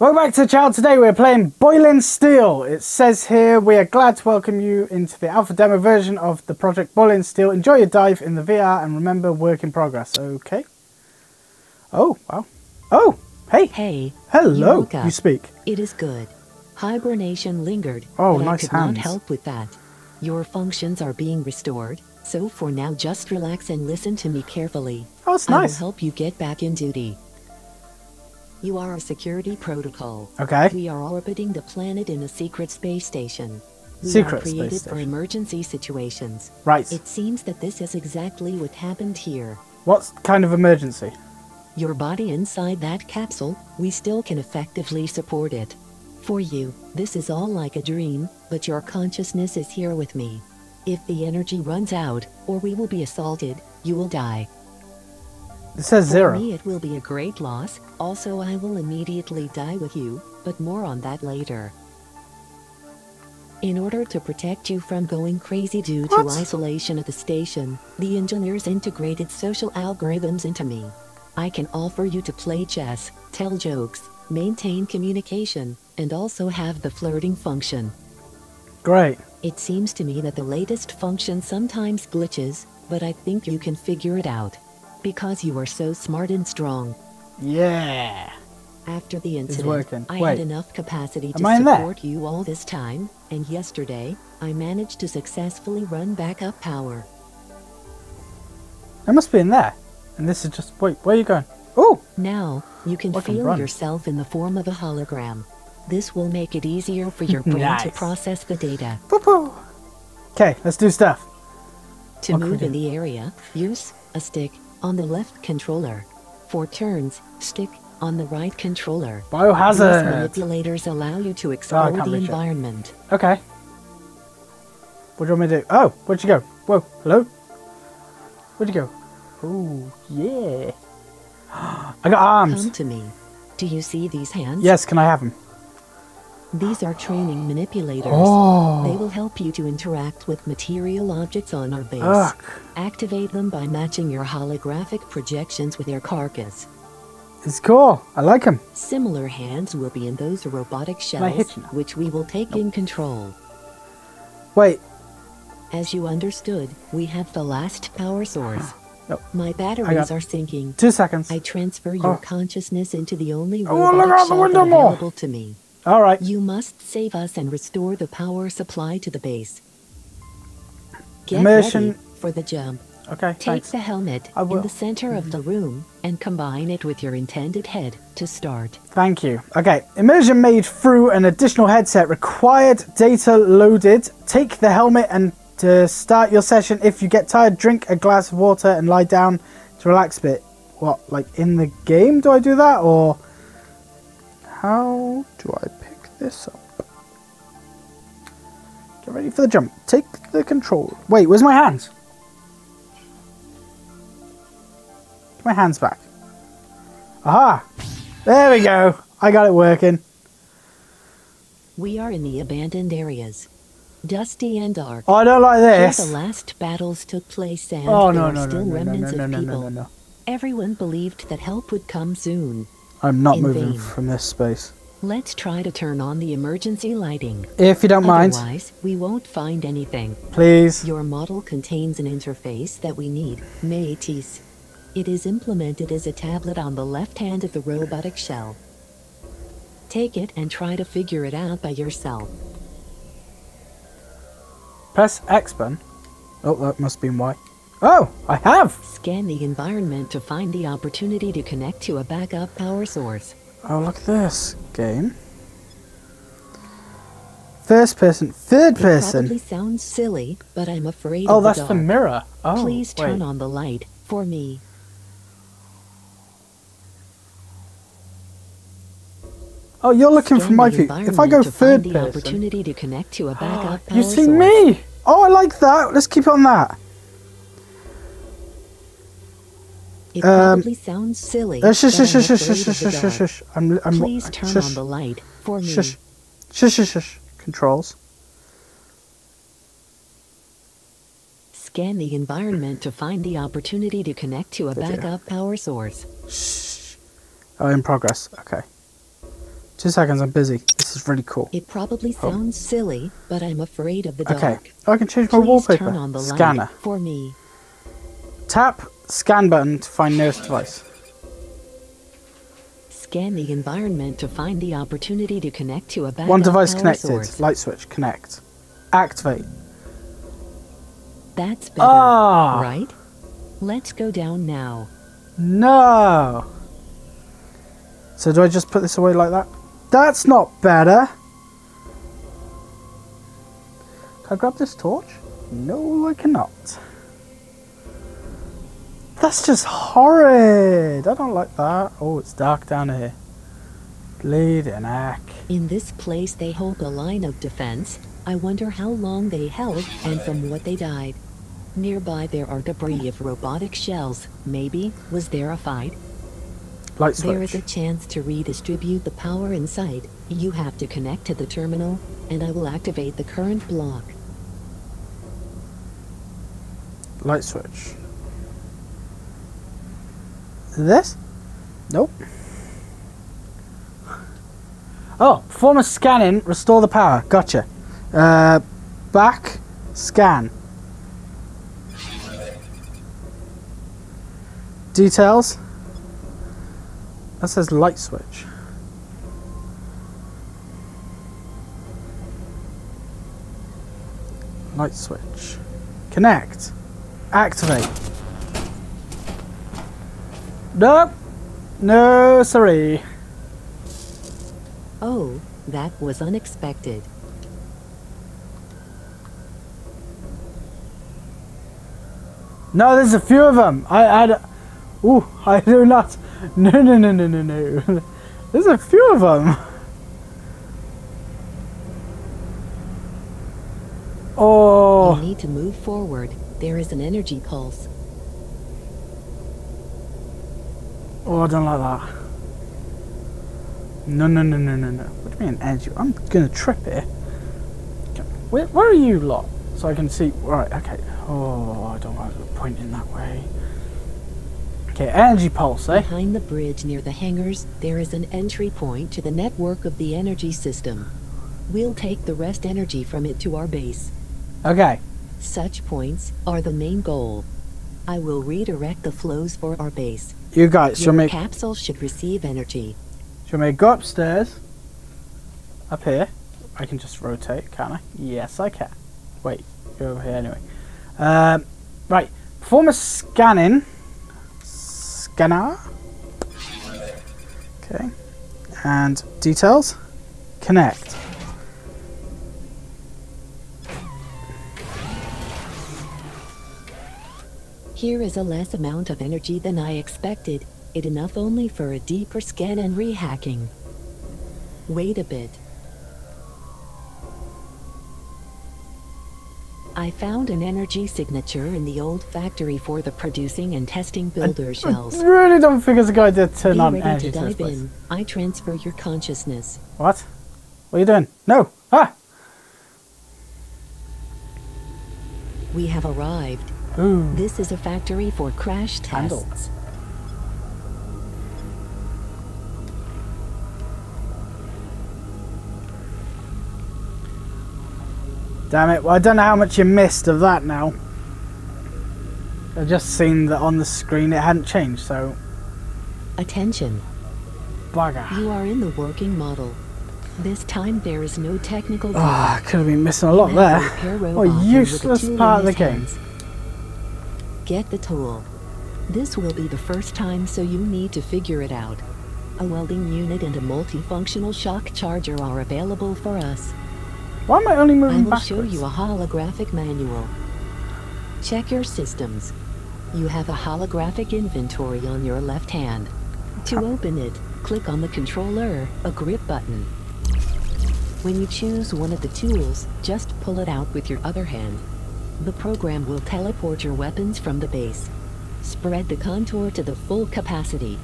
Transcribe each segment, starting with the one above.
Welcome back to the channel. Today we're playing Boiling Steel. It says here we are glad to welcome you into the alpha demo version of the project Boiling Steel. Enjoy your dive in the VR and remember work in progress. Okay. Oh, wow. Oh, hey. Hey. Hello. You. You speak. It is good. Hibernation lingered. Oh, but nice I could hands. not help with that. Your functions are being restored, so for now just relax and listen to me carefully. Oh, it's nice. I will help you get back in duty. You are a security protocol. Okay. We are orbiting the planet in a secret space station. We Secret are space created for emergency situations. Right. It seems that this is exactly what happened here. What kind of emergency? Your body inside that capsule, we still can effectively support it. For you, this is all like a dream, but your consciousness is here with me. If the energy runs out, or we will be assaulted, you will die. It says For zero. me, it will be a great loss. Also, I will immediately die with you, but more on that later. In order to protect you from going crazy due to isolation at the station, the engineers integrated social algorithms into me. I can offer you to play chess, tell jokes, maintain communication, and also have the flirting function. Great. It seems to me that the latest function sometimes glitches, but I think you can figure it out. Because you are so smart and strong. Yeah. After the incident. I Wait. had enough capacity to I in there? support you all this time, and yesterday, I managed to successfully run backup power. I must be in there. And this is just. Wait, where are you going? Oh! Now, you can I feel yourself in the form of a hologram. This will make it easier for your brain to process the data. Okay, let's do stuff. To What move in the area, use a stick on the left controller. For turns, stick on the right controller. Biohazard! These manipulators allow you to ah, explore can't the reach it. environment. Okay. What do you want me to do? Oh, where'd you go? Whoa, hello? Where'd you go? Oh, yeah. I got arms. Come to me. Do you see these hands? Yes, can I have them? These are training manipulators. Oh. They will help you to interact with material objects on our base. Ugh. Activate them by matching your holographic projections with their carcass. It's cool. I like them. Similar hands will be in those robotic shells, hit you now? which we will take in control. Wait. As you understood, we have the last power source. Nope. My batteries are sinking. Two seconds. I transfer oh. your Oh. consciousness into the only I wanna look robotic out the shell window that more. available to me. All right. You must save us and restore the power supply to the base. Get Immersion- ready for the jump. Okay, Take thanks. the helmet in the center of the room and combine it with your intended head to start. Thank you. Okay, immersion made through an additional headset. Required data loaded. Take the helmet and to start your session. If you get tired, drink a glass of water and lie down to relax a bit. What, like in the game? Do I do that or how do I pick this up? Get ready for the jump. Take the control. Wait, where's my hands? Get my hands back. Aha! There we go. I got it working. We are in the abandoned areas. Dusty and dark. Oh, I don't like Here this. the last battles took place and Oh there no are no no still no no no remnants no of no no people. no no! Everyone believed that help would come soon. I'm not In moving vain. from this space. Let's try to turn on the emergency lighting. If you don't mind, Otherwise, we won't find anything. please. Your model contains an interface that we need, Métis. It is implemented as a tablet on the left hand of the robotic shell. Take it and try to figure it out by yourself. Press X button. Oh, that must be Y. Oh, I have. Scan the environment to find the opportunity to connect to a backup power source. Oh, look at this game. First person, third It person. probably sounds silly, but I'm afraid Oh, the that's the dark. mirror. Oh, Please wait. turn on the light for me. Oh, you're looking Scan for my the view. If I go third person, opportunity to connect to a backup you see source. me. Oh, I like that. Let's keep on that. It Um, probably sounds silly, Uh, shush, I'm shush, shush, shush, shush, shush, shush. I'm, I'm, Please turn shush, on the light for me. Shush, shush, shush, shush. Controls. Scan the environment to find the opportunity to connect to a backup power source. Shh. Oh, in progress. Okay. Two seconds, I'm busy. This is really cool. It probably sounds silly, but I'm afraid of the dark. Okay. Oh, I can change my Please wallpaper. turn on the Scanner. for me. Tap scan button to find nearest device. Scan the environment to find the opportunity to connect to a One device connected. source. Light switch. Connect. Activate. That's better, Ah. right? Let's go down now. No. So do I just put this away like that? That's not better. Can I grab this torch? No, I cannot. That's just horrid. I don't like that. Oh, it's dark down here. Bleeding heck. In this place, they hold a line of defense. I wonder how long they held and from what they died. Nearby, there are debris of robotic shells. Maybe, was there a fight? Light switch. There is a chance to redistribute the power inside. You have to connect to the terminal, and I will activate the current block. Light switch. This? Nope. Oh, perform a scanning, restore the power. Gotcha. Uh, back, scan. Details. That says light switch. Light switch. Connect. Activate. Nope. No, sorry. Oh, that was unexpected. No, there's a few of them. I, I, ooh, I do not. No, no, no, no, no, no. There's a few of them. Oh. You need to move forward. There is an energy pulse. Oh, I don't like that. No, no, no, no, no, no. What do you mean energy? I'm gonna trip here. Where, where are you lot? So I can see. Right, okay. Oh, I don't want to point in that way. Okay, energy pulse, eh? Behind the bridge near the hangars, there is an entry point to the network of the energy system. We'll take the rest energy from it to our base. Okay. Such points are the main goal. I will redirect the flows for our base. You guys, Your we, capsule should receive energy. shall we go upstairs? Up here? I can just rotate, can't I? Yes, I can. Wait, you're over here anyway. Um, right, perform a scanning. Scanner. Okay. And details. Connect. Here is a less amount of energy than I expected. It enough only for a deeper scan and rehacking. Wait a bit. I found an energy signature in the old factory for the producing and testing builder shells. I really don't think it's a good idea to turn Be on energy to dive in. I transfer your consciousness. What? What are you doing? No! Ah! We have arrived. Ooh. This is a factory for crash Handle. tests. Damn it. Well, I don't know how much you missed of that now. I've just seen that on the screen it hadn't changed, so Attention. bugger. You are in the working model. This time there is no technical Ah, data. could have been missing a lot You have a there. What a robot and with a useless part of the game. hands. Get the tool. This will be the first time, so you need to figure it out. A welding unit and a multifunctional shock charger are available for us. Why am I only I will backwards? show you a holographic manual. Check your systems. You have a holographic inventory on your left hand. To open it, click on the controller, a grip button. When you choose one of the tools, just pull it out with your other hand. The program will teleport your weapons from the base. Spread the contour to the full capacity.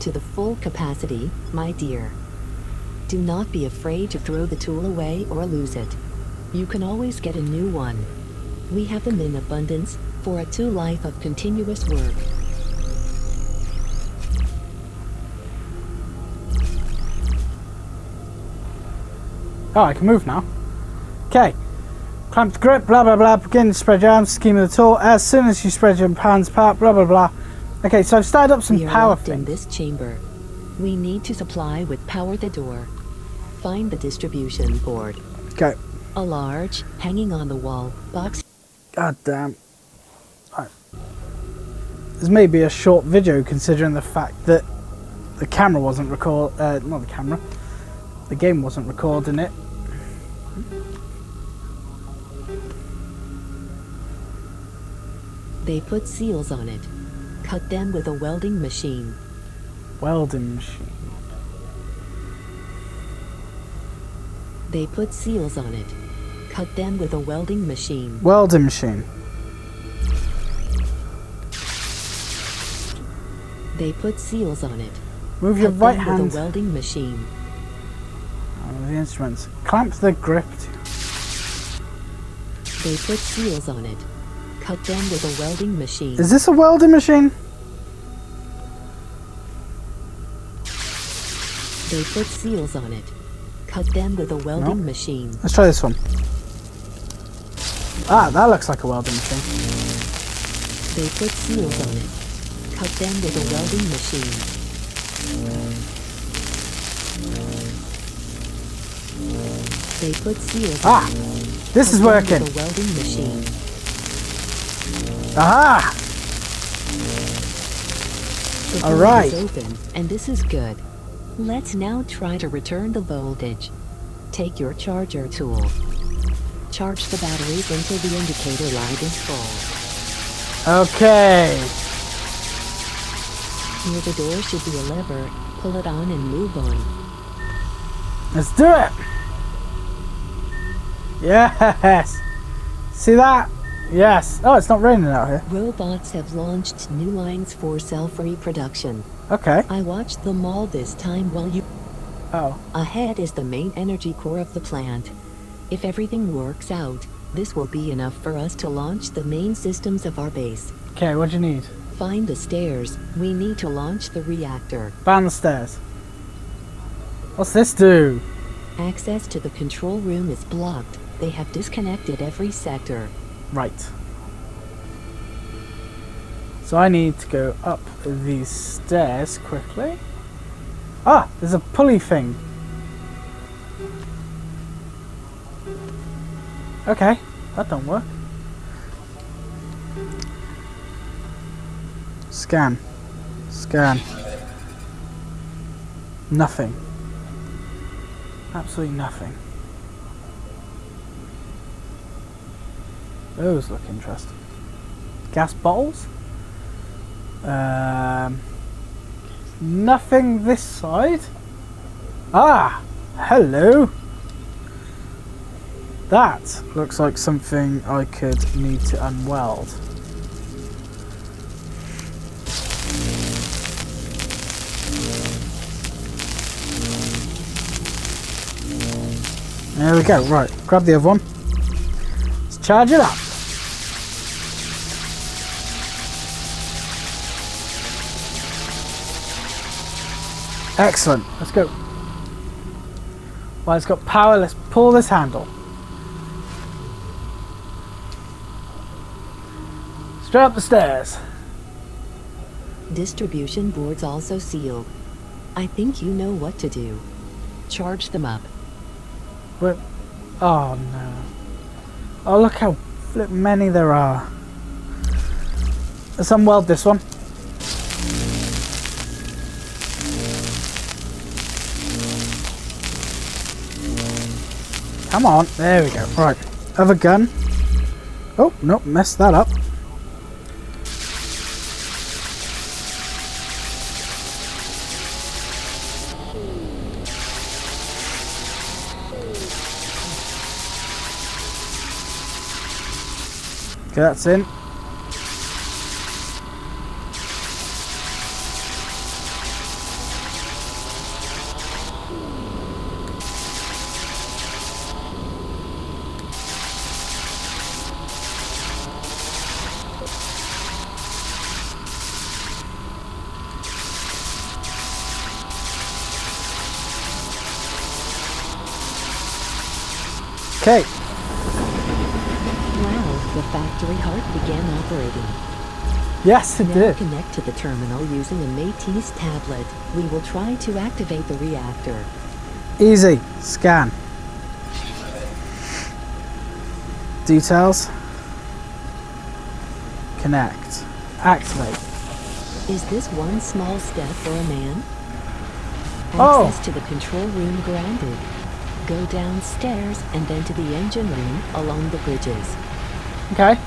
To the full capacity, my dear. Do not be afraid to throw the tool away or lose it. You can always get a new one. We have them in abundance for a two life of continuous work. Oh, I can move now. Okay. Clamp the grip, blah blah blah. Begin to spread your arms, scheme of the tool. As soon as you spread your hands apart, blah blah blah. Okay, so I've started up some we are power locked in this chamber. We need to supply with power the door. Find the distribution board. Okay. A large, hanging on the wall, box God damn. Right. This may be a short video considering the fact that the camera wasn't record. Uh, not the camera. The game wasn't recording it. They put seals on it. Cut them with a welding machine. Welding machine. They put seals on it. Cut them with a welding machine. Welding machine. They put seals on it. Move your right hand. with a welding machine. Oh, the instruments. Clamp the grip. They put seals on it. Cut them with a welding machine. Is this a welding machine? They put seals on it. Cut them with a welding machine. Let's try this one. Ah, that looks like a welding machine. They put seals on it. Cut them with a welding machine. They put seals Ah, on it. This is working. With welding machine. Aha! The All is open, and this is good. Let's now try to return the voltage. Take your charger tool. Charge the batteries until the indicator light is full. Okay. Near the door should be a lever. Pull it on and move on. Let's do it. Yes. See that? Yes. Oh, it's not raining out here. Robots have launched new lines for cell-free production. Okay. I watched them all this time while you... Oh. Ahead is the main energy core of the plant. If everything works out, this will be enough for us to launch the main systems of our base. Okay, what do you need? Find the stairs. We need to launch the reactor. Find the stairs. What's this do? Access to the control room is blocked. They have disconnected every sector. Right. So I need to go up these stairs quickly. Ah, there's a pulley thing. Okay, that don't work. Scan. Scan. Nothing. Absolutely nothing. Those look interesting. Gas bottles? Um, nothing this side. Ah, hello. That looks like something I could need to unweld. There we go, right, grab the other one. Let's charge it up. Excellent, let's go. Well, it's got power, let's pull this handle. Straight up the stairs. Distribution boards also sealed. I think you know what to do. Charge them up. But, oh no. Oh, look how flip many there are. Let's unweld this one. Come on, there we go. Right, other gun. Oh, nope, messed that up. Okay, that's in. Okay. Wow, the factory heart began operating. Yes, it Now did. connect to the terminal using a Métis tablet. We will try to activate the reactor. Easy. Scan. Details. Connect. Activate. Is this one small step for a man? Oh. Access to the control room granted. Go downstairs and then to the engine room along the bridges. Okay.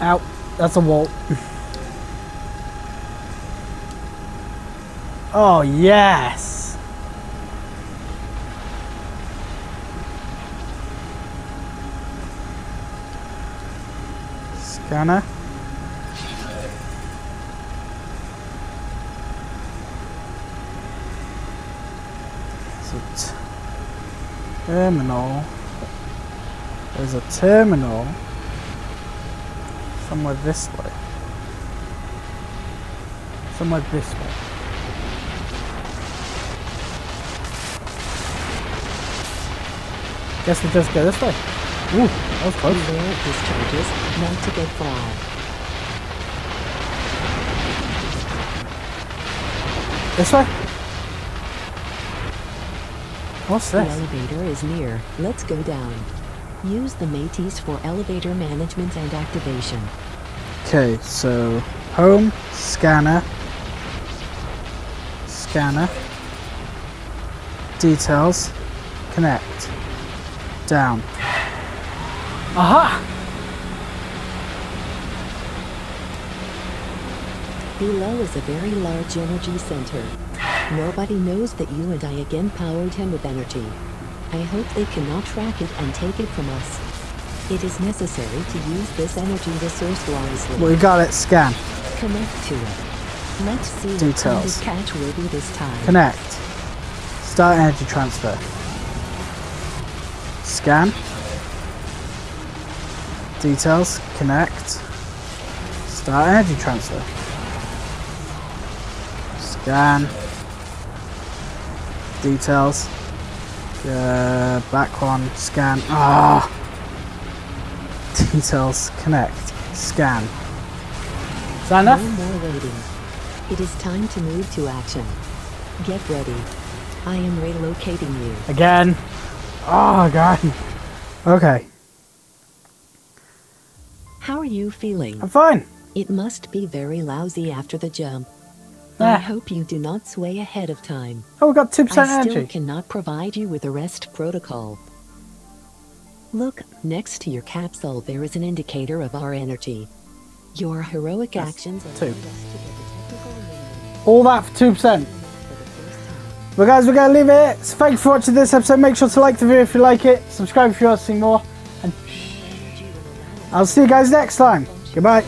Ow. That's a wall. oh, yes. Scanner. It's a t- terminal. There's a terminal somewhere this way. Somewhere this way. Guess we just go this way. Ooh, that was close. Beware of not to get far. This way? What's The elevator is near. Let's go down. Use the Métis for elevator management and activation. Okay, so home, scanner, scanner, details, connect, down. Aha! Below is a very large energy center. Nobody knows that you and I again powered him with energy. I hope they cannot track it and take it from us. It is necessary to use this energy resource wisely. We got it, scan, Connect to it. Let's see what kind Details. of catch will be this time. connect, start energy transfer, scan, details, connect, start energy transfer, scan, details, uh, back one, scan, ah, details, connect, scan. Is that No more waiting. It is time to move to action. Get ready. I am relocating you. Again. Oh, God. Okay, How are you feeling? I'm fine. It must be very lousy after the jump. I Ah. hope you do not sway ahead of time. Oh, we got 2% I still energy. cannot provide you with a rest protocol. Look, next to your capsule there is an indicator of our energy. Your heroic That's actions two. allowed us to get the technical minimum All that for 2%. for the first time. But guys, we're going to leave it here. So thank you for watching this episode. Make sure to like the video if you like it. Subscribe if you want to see more. And I'll see you guys next time. Goodbye.